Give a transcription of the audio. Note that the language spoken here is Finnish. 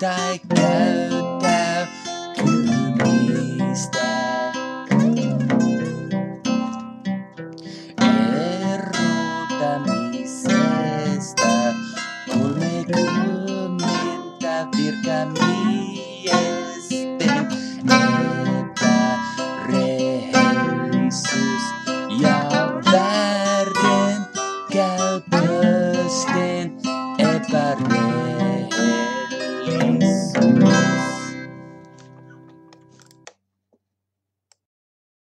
tai käyttää kymistä. Erottamisesta kolmekymmentä virkamiesten epärehellisyys ja väärin käytösten epärehellisyys.